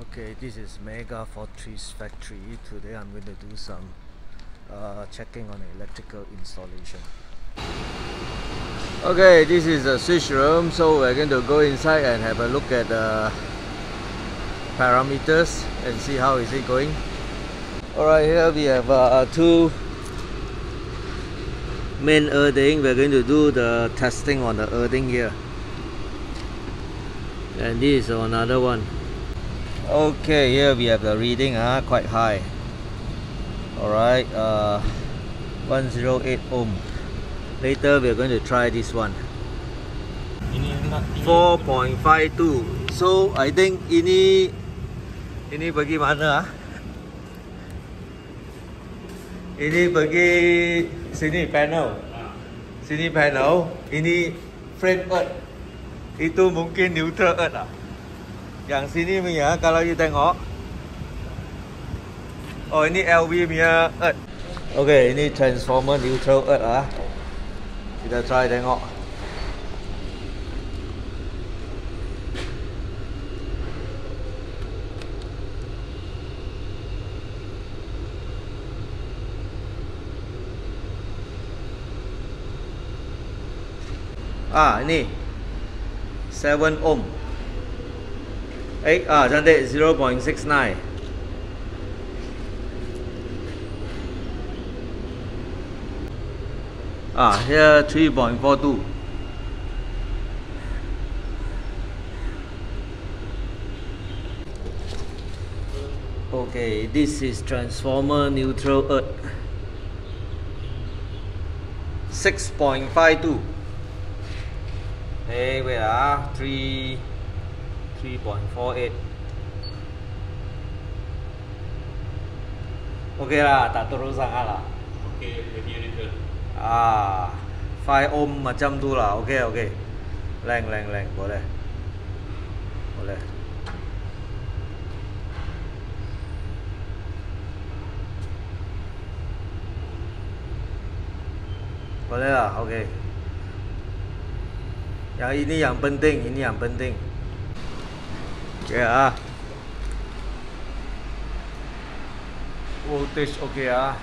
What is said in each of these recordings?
Okay, this is Mega Fortress factory. Today I'm going to do some uh, checking on electrical installation. Okay, this is the switch room. So we're going to go inside and have a look at the parameters and see how is it going. Alright, here we have uh, two main earthing. We're going to do the testing on the earthing here. And this is another one. Okay, here we have the reading, uh, quite high. Alright, uh, 108 ohm. Later we're going to try this one. 4.52. So I think ini ini bagi mana ah? Ini bagi sini panel. Sini panel, ini frame earth. Itu mungkin neutral earth ah. Yang sini punya kalau you tengok. Oh ini LV punya earth. Okay ini transformer neutral earth ah. Kita try tengok. Ah ini. 7 ohm 8 ah cantik 0.69 ah here 3.42 okay this is transformer neutral earth. 6.52 hey wait ah 3 3.48 Okay lah, tak turun sangat lah. Okay, lebih neutral. Ah, 5 ohm macam tu lah. Okay, okay Leng, leng, leng, boleh. Boleh. Boleh lah, okay Yang ini yang penting, ini yang penting ah. Voltage okay ah.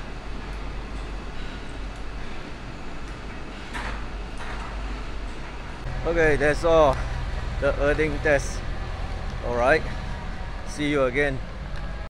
Okay, that's all. The earthing test. Alright. See you again.